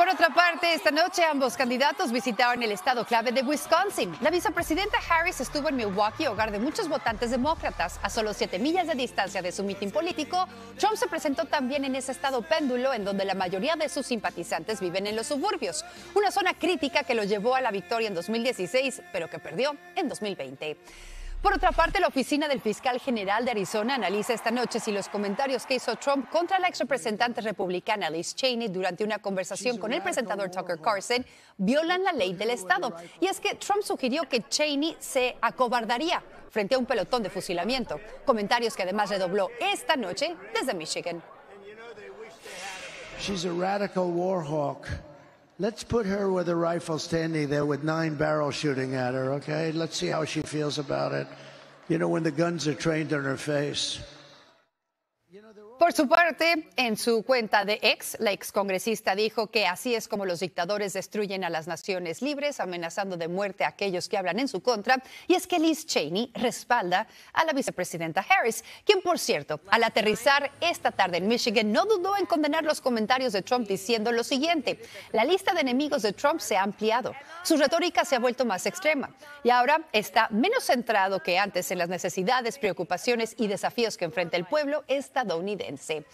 Por otra parte, esta noche ambos candidatos visitaron el estado clave de Wisconsin. La vicepresidenta Harris estuvo en Milwaukee, hogar de muchos votantes demócratas. A solo siete millas de distancia de su mitin político, Trump se presentó también en ese estado péndulo en donde la mayoría de sus simpatizantes viven en los suburbios. Una zona crítica que lo llevó a la victoria en 2016, pero que perdió en 2020. Por otra parte, la oficina del fiscal general de Arizona analiza esta noche si los comentarios que hizo Trump contra la ex representante republicana Liz Cheney durante una conversación con el presentador Tucker Carlson violan la ley del Estado. Y es que Trump sugirió que Cheney se acobardaría frente a un pelotón de fusilamiento. Comentarios que además redobló esta noche desde Michigan. She's a radical war hawk. Let's put her with a rifle standing there with nine barrels shooting at her, okay? Let's see how she feels about it. You know, when the guns are trained on her face. Por su parte, en su cuenta de ex, la excongresista dijo que así es como los dictadores destruyen a las naciones libres, amenazando de muerte a aquellos que hablan en su contra. Y es que Liz Cheney respalda a la vicepresidenta Harris, quien, por cierto, al aterrizar esta tarde en Michigan, no dudó en condenar los comentarios de Trump diciendo lo siguiente: la lista de enemigos de Trump se ha ampliado, su retórica se ha vuelto más extrema y ahora está menos centrado que antes en las necesidades, preocupaciones y desafíos que enfrenta el pueblo estadounidense.